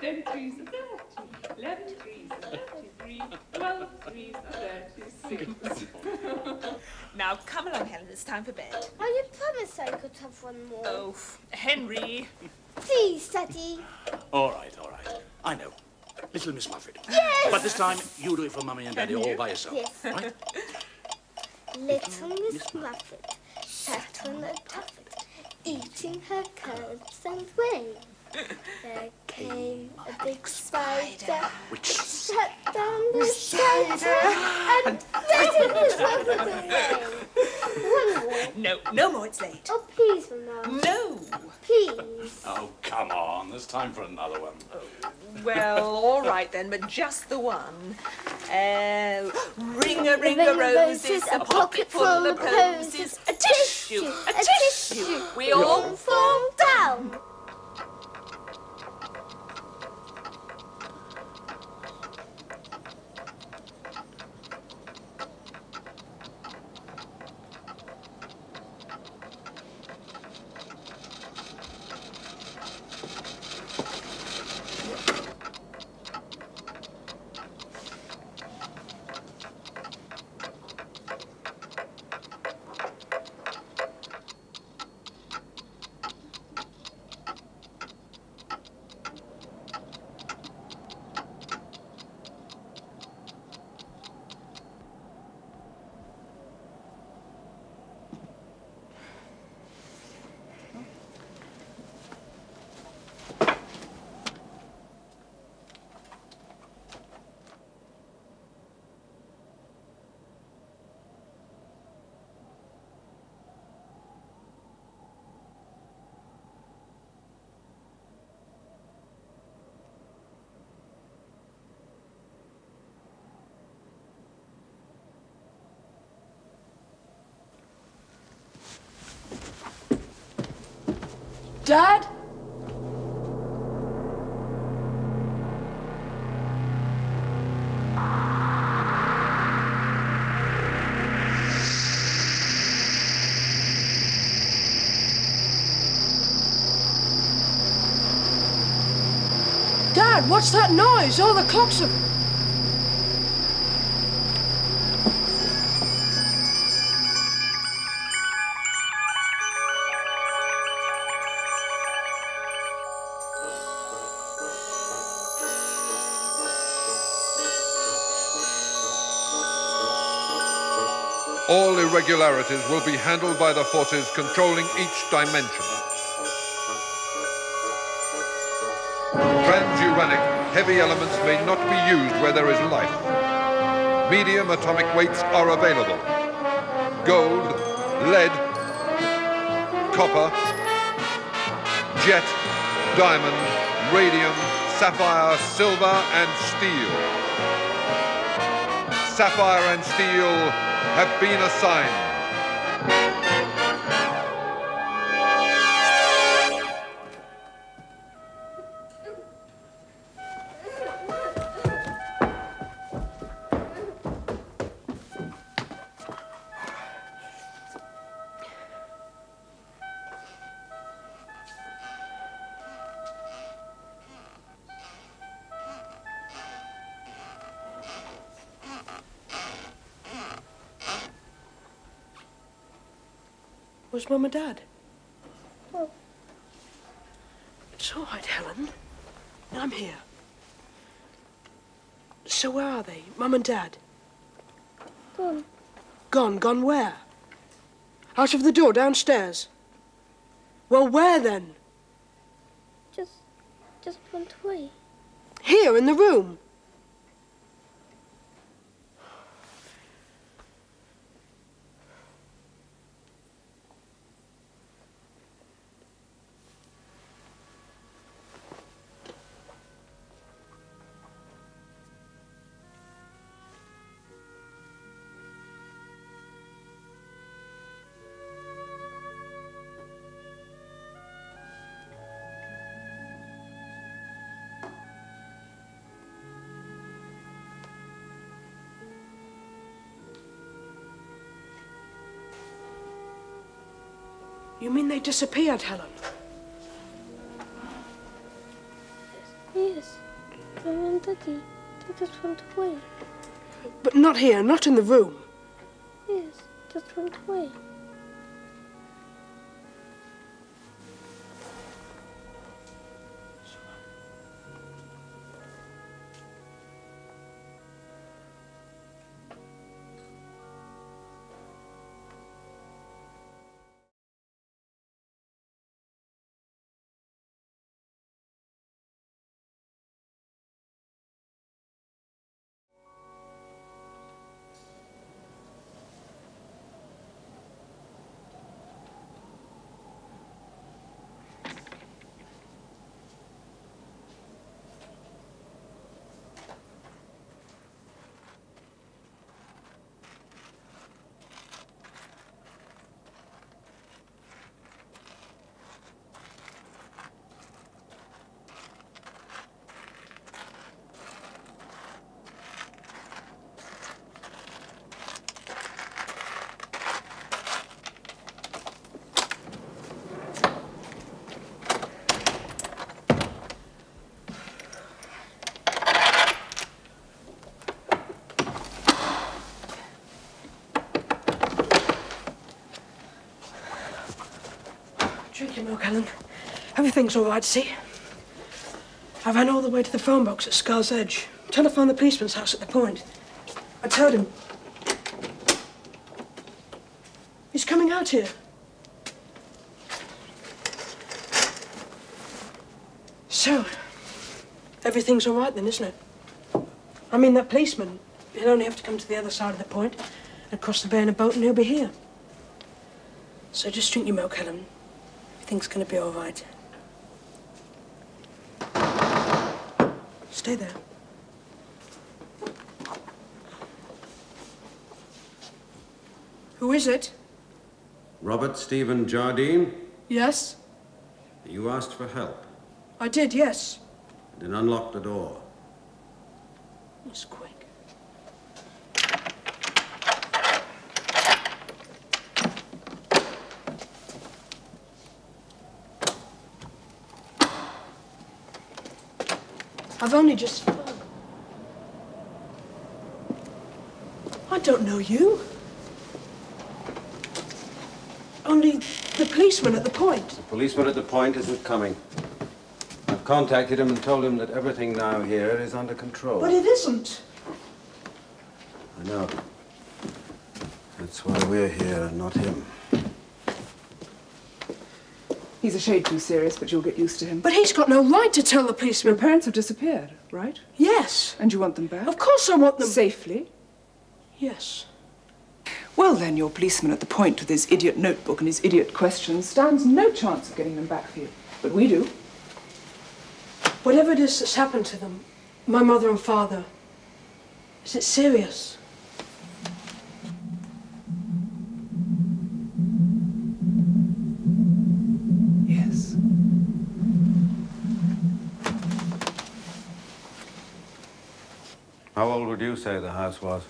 10 trees, 30, 11 trees, 33, 12 trees, 36. now come along, Helen, it's time for bed. Oh, you promised I could have one more. Oh, Henry. Please, Daddy. All right, all right. I know. Little Miss Muffet. Yes! But this time, you do it for Mummy and Daddy all by yourself, yes. right? Little Miss, Muffet sat on the tuffet, eating her curds and whey. There came a big spider, which shut down the her, and then Miss Muffet away. One more. No, no more. It's late. Oh, please, Mama. No. Please. Oh, come on. There's time for another one. Well, all right then, but just the one. Uh, ring a ring Ring a of roses, roses, a pocket full of posies, a tissue, a tissue. We all fall down. Dad? Dad, what's that noise? Oh, the clocks have... irregularities will be handled by the forces controlling each dimension. Transuranic heavy elements may not be used where there is life. Medium atomic weights are available. Gold, lead, copper, jet, diamond, radium, sapphire, silver, and steel. Sapphire and steel have been assigned. Where's Mum and Dad? Oh. It's all right, Helen. I'm here. So where are they? Mum and Dad? Gone. Gone? Gone where? Out of the door, downstairs. Well, where then? Just, just went away. Here, in the room. You mean they disappeared, Helen? Yes. Mum and Daddy, they just went away. But not here, not in the room. Yes, just went away. Milk, Helen. Everything's all right, see? I ran all the way to the phone box at Scar's Edge. Telephoned the policeman's house at the point. I told him. He's coming out here. So, everything's all right then, isn't it? I mean, that policeman, he'll only have to come to the other side of the point and cross the bay in a boat and he'll be here. So just drink your milk, Helen. Everything's gonna be all right. Stay there. Who is it? Robert Stephen Jardine, Yes? you asked for help I did, yes. and unlocked the door. It's quick. I've only just. I don't know you. Only the policeman at the point. The policeman at the point isn't coming. I've contacted him and told him that everything now here is under control. But it isn't. I know. That's why we're here and not him. He's a shade too serious, but you'll get used to him. But he's got no right to tell the policeman. Your parents have disappeared, right? Yes. And you want them back? Of course I want them. Safely? Yes. Well, then, your policeman at the point with his idiot notebook and his idiot questions stands no chance of getting them back for you. But we do. Whatever it is that's happened to them, my mother and father, is it serious? How old would you say the house was?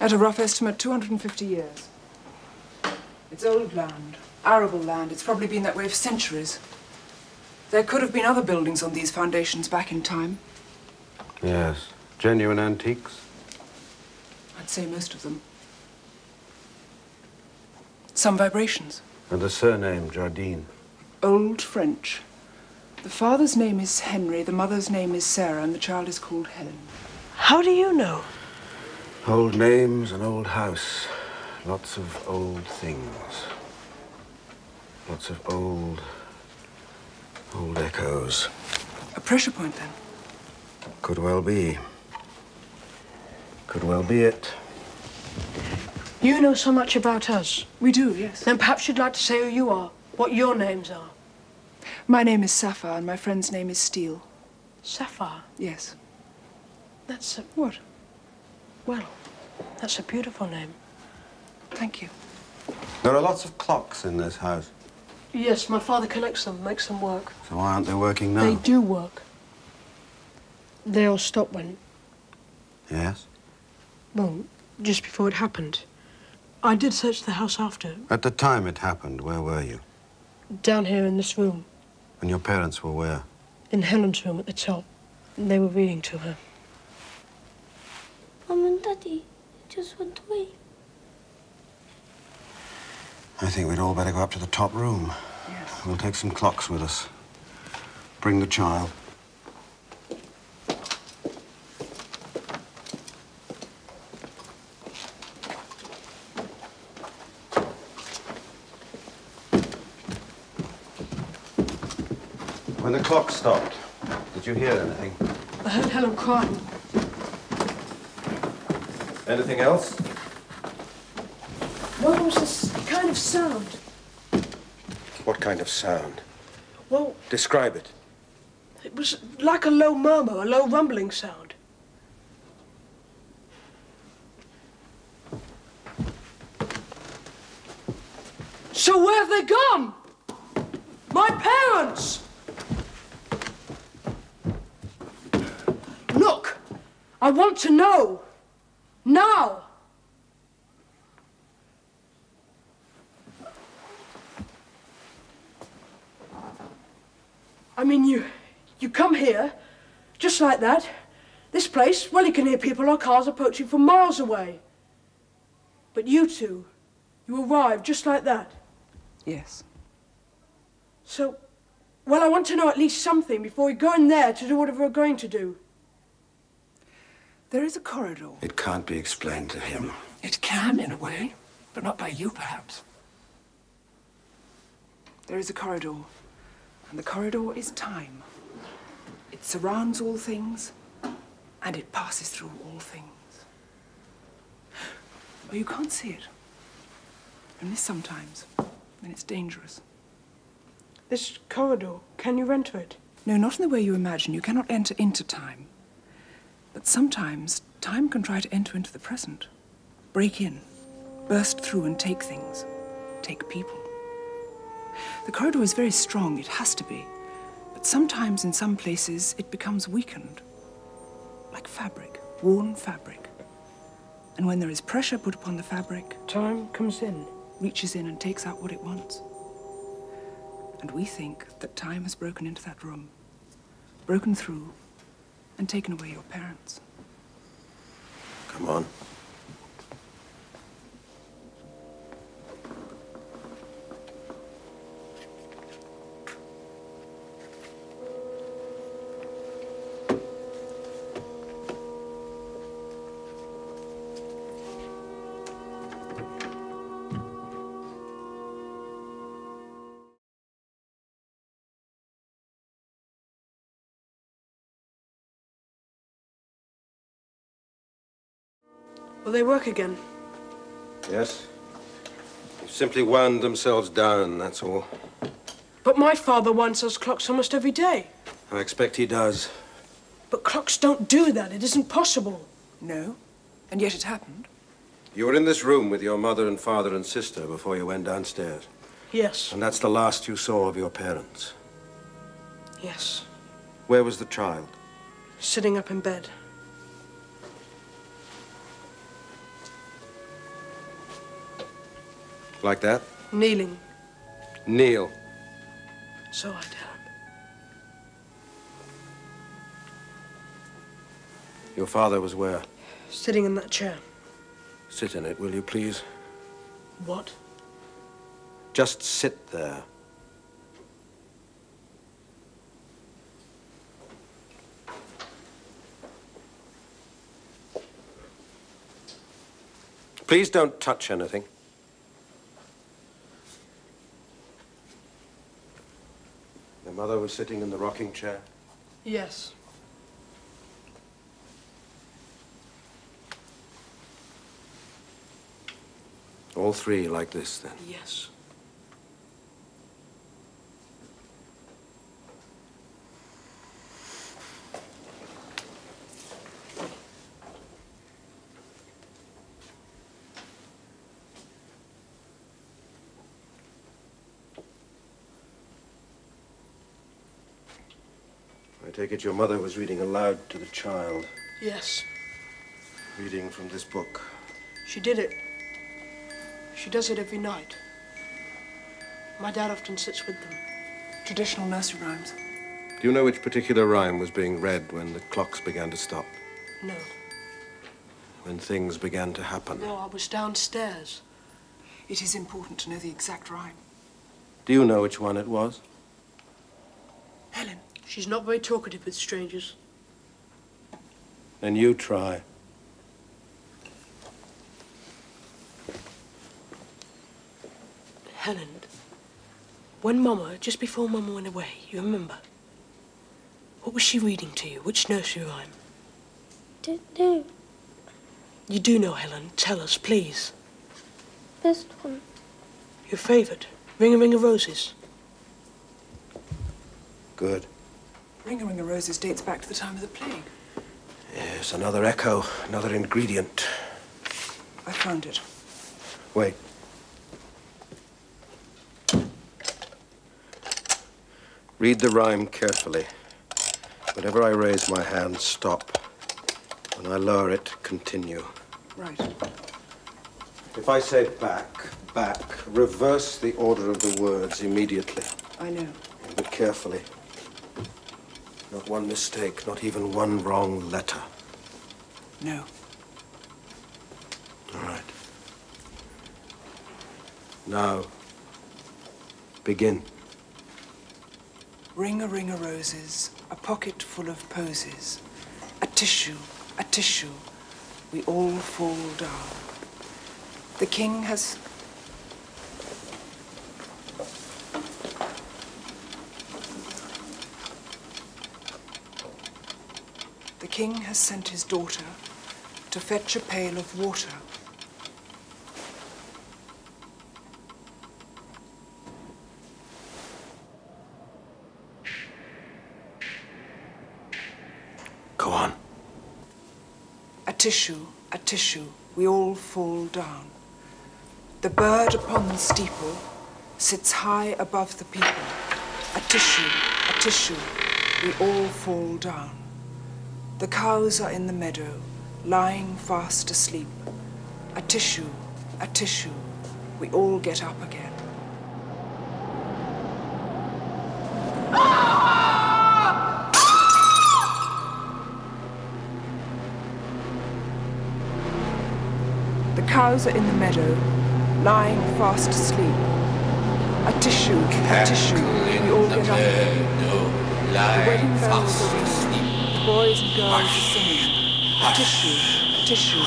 At a rough estimate, 250 years. It's old land, arable land. It's probably been that way for centuries. There could have been other buildings on these foundations back in time. Yes. Genuine antiques? I'd say most of them. Some vibrations. And the surname Jardine. Old French. The father's name is Henry, the mother's name is Sarah, and the child is called Helen. How do you know? Old names, an old house. Lots of old things. Lots of old, old echoes. A pressure point, then. Could well be. Could well be it. You know so much about us. We do, yes. Then perhaps you'd like to say who you are, what your names are. My name is Sapphire, and my friend's name is Steel. Sapphire. Yes. That's a, What? well, that's a beautiful name. Thank you. There are lots of clocks in this house. Yes, my father collects them, makes them work. So why aren't they working now? They do work. They all stopped when, Yes? well, just before it happened. I did search the house after, At the time it happened, where were you? down here in this room, When your parents were where? in Helen's room at the top. They were reading to her. Mum and Daddy just went away. I think we'd all better go up to the top room. Yes. We'll take some clocks with us. Bring the child. When the clock stopped, did you hear anything? I heard Helen crying. Anything else? Well, there was this kind of sound. What kind of sound? Well, Describe it. it was like a low murmur, a low rumbling sound. So where have they gone? My parents! Look, I want to know. Now. I mean, you, you come here, just like that. This place, well, you can hear people or cars approaching from miles away. But you two, you arrived just like that. Yes. So, well, I want to know at least something before we go in there to do whatever we're going to do. There is a corridor. It can't be explained to him. It can, in a way, but not by you, perhaps. There is a corridor, and the corridor is time. It surrounds all things, and it passes through all things. Oh, you can't see it. Only sometimes, when it's dangerous. This corridor, can you enter it? No, not in the way you imagine. You cannot enter into time. But sometimes time can try to enter into the present, break in, burst through and take things, take people. The corridor is very strong, it has to be. But sometimes in some places it becomes weakened, like fabric, worn fabric. And when there is pressure put upon the fabric, Time comes in. reaches in and takes out what it wants. And we think that time has broken into that room, broken through, and taken away your parents. Come on. Will they work again? Yes? They've simply wound themselves down, that's all. But my father winds those clocks almost every day. I expect he does. But clocks don't do that. It isn't possible. No, and yet it happened. You were in this room with your mother and father and sister before you went downstairs. Yes, And that's the last you saw of your parents. yes. Where was the child? Sitting up in bed. Like that? Kneeling. Kneel. So I tell him. Your father was where? Sitting in that chair. Sit in it, will you, please? What? Just sit there. Please don't touch anything. Mother was sitting in the rocking chair. Yes. All three like this, then. Yes. Take it your mother was reading aloud to the child, Yes. reading from this book. She did it. She does it every night. My dad often sits with them. Traditional nursery rhymes. Do you know which particular rhyme was being read when the clocks began to stop? No. when things began to happen. No, I was downstairs. It is important to know the exact rhyme. Do you know which one it was? Helen. She's not very talkative with strangers. Then you try. Helen, when Mama, just before Mama went away, you remember? What was she reading to you? Which nursery rhyme? Don't know. You do know, Helen. Tell us, please. Best one. Your favourite? Ring a Ring of Roses. Good. Ring Ring of Roses dates back to the time of the plague. Yes, another echo, another ingredient. I found it. Wait. Read the rhyme carefully. Whenever I raise my hand, stop. When I lower it, continue. Right. If I say back, back, reverse the order of the words immediately. I know. But carefully. Not one mistake, not even one wrong letter. No. All right. Now, begin. Ring a ring of roses, a pocket full of posies. A tissue, a tissue, we all fall down. The king has. King has sent his daughter to fetch a pail of water. Go on. A tissue, a tissue, we all fall down. The bird upon the steeple sits high above the people. A tissue, a tissue, we all fall down. The cows are in the meadow, lying fast asleep. A tissue, a tissue, we all get up again. The cows are in the meadow, lying fast asleep. A tissue, a tissue, we all get up again. The wedding bells are boys and girls are singing. A tissue, a tissue,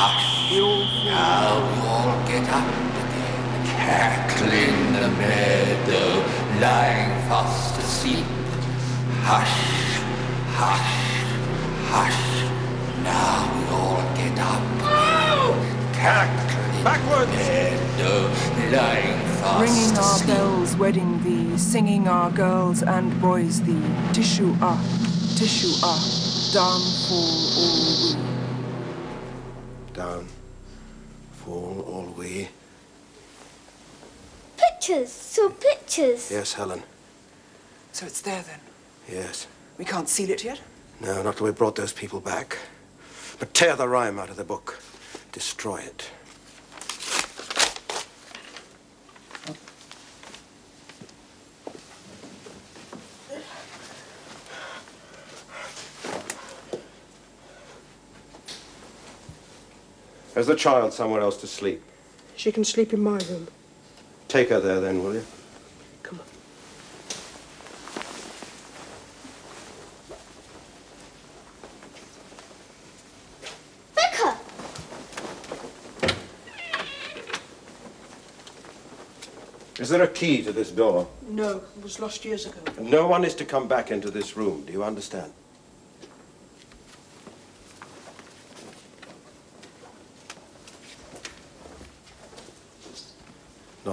we all fall Now we all get up again, cackle in the meadow, lying fast asleep. Hush, hush, hush. Now we all get up again, cackle Backwards! the meadow, lying fast Ringing our asleep. bells, wedding thee, singing our girls and boys thee. Tissue up, tissue up, down fall all we. Down. Fall all we. Pictures. so pictures. Yes, Helen. So it's there then. Yes. We can't seal it yet? No, not till we brought those people back. But tear the rhyme out of the book. Destroy it. Has the child somewhere else to sleep? She can sleep in my room. Take her there then, will you? Come on. Vicar. Is there a key to this door? No, it was lost years ago. No one is to come back into this room. Do you understand?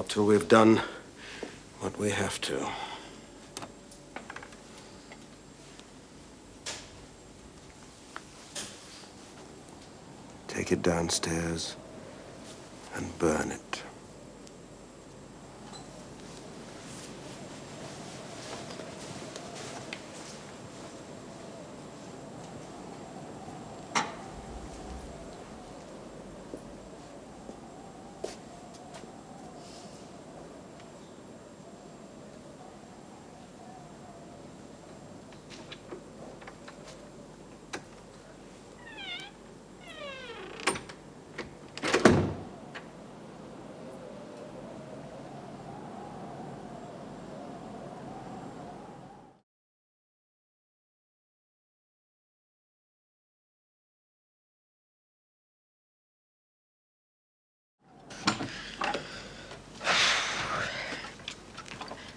Till we've done what we have to. Take it downstairs and burn it.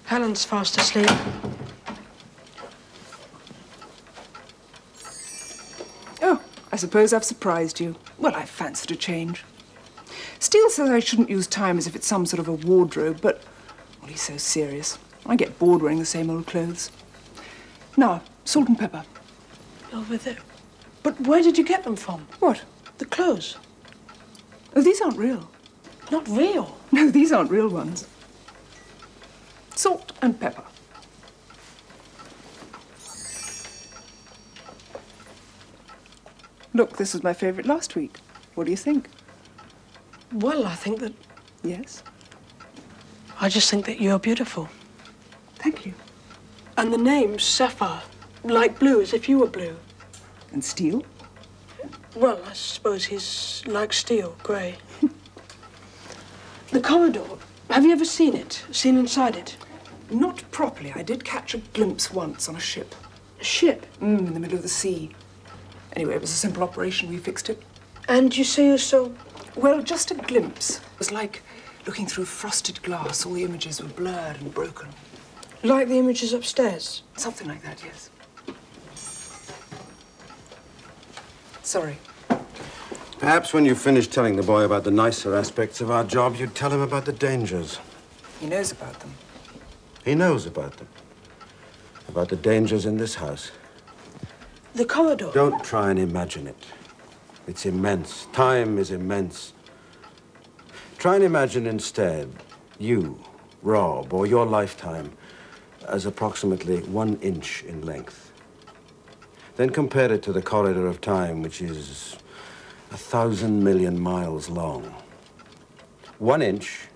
Helen's fast asleep. Oh, I suppose I've surprised you. Well, I fancied a change. Steel says I shouldn't use time as if it's some sort of a wardrobe, but well, he's so serious. I get bored wearing the same old clothes. Now, salt and pepper. Over there. But where did you get them from? What? The clothes. Oh, these aren't real. Not real. No, these aren't real ones. Salt and pepper. Look, this was my favourite last week. What do you think? Well, I think that. Yes? I just think that you're beautiful. Thank you. And the name, Sapphire. Like blue, as if you were blue. And steel? Well, I suppose he's like steel, grey. the corridor. Have you ever seen it? Seen inside it? Not properly. I did catch a glimpse once on a ship. A ship? Mm, in the middle of the sea. Anyway, it was a simple operation. We fixed it. And you say you're so. Well, just a glimpse. It was like looking through frosted glass. All the images were blurred and broken. Like the images upstairs? Something like that, yes. Sorry. Perhaps when you finish telling the boy about the nicer aspects of our job, you'd tell him about the dangers. He knows about them. He knows about them. About the dangers in this house. The corridor? Don't try and imagine it. It's immense. Time is immense. Try and imagine instead you, Rob, or your lifetime as approximately one inch in length. Then compare it to the corridor of time, which is a thousand million miles long. One inch,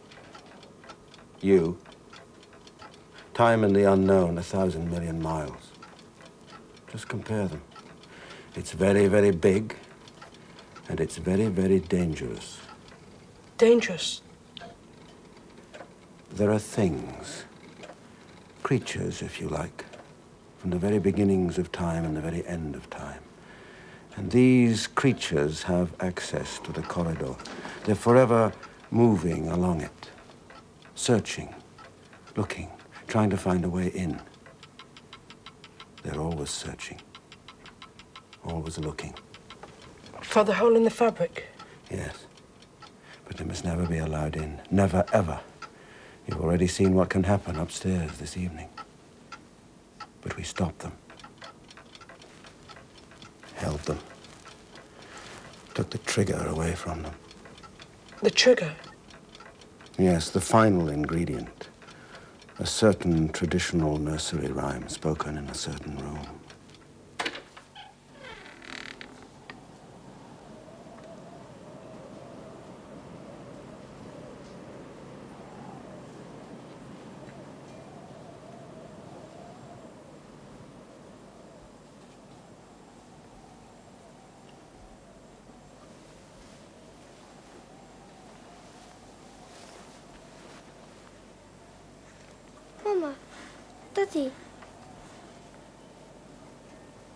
you. Time and the unknown, a thousand million miles. Just compare them. It's very, very big, and it's very, very dangerous. Dangerous? There are things, creatures, if you like, from the very beginnings of time and the very end of time. And these creatures have access to the corridor. They're forever moving along it, searching, looking, trying to find a way in. They're always searching, always looking. For the hole in the fabric? Yes. But they must never be allowed in. Never, ever. You've already seen what can happen upstairs this evening. But we stopped them. Held them. Took the trigger away from them. The trigger? Yes, the final ingredient. A certain traditional nursery rhyme spoken in a certain room. Mama, Daddy.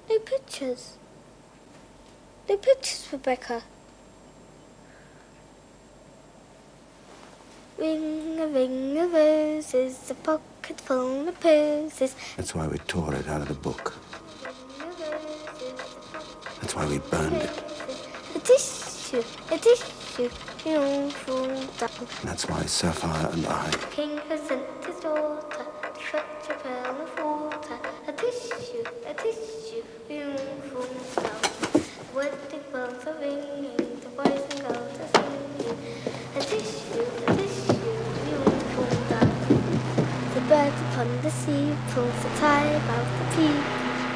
No pictures. No pictures, Rebecca. Ring a ring of roses, a pocket full of posies. That's why we tore it out of the book. That's why we burned it. A tissue, a tissue, you down. That's why Sapphire and I. King has sent his daughter to fetch a pail of water. Tissue, a tissue, you don't fall. The wedding bells are ringing, the boys and girls are singing. A tissue, a tissue, don't fall down. The bird upon the sea pulls the tie about the peak.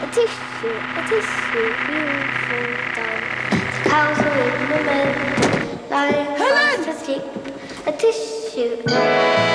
A tissue, a tissue, you don't down. The cows are in the meadow, lying fast asleep. A tissue.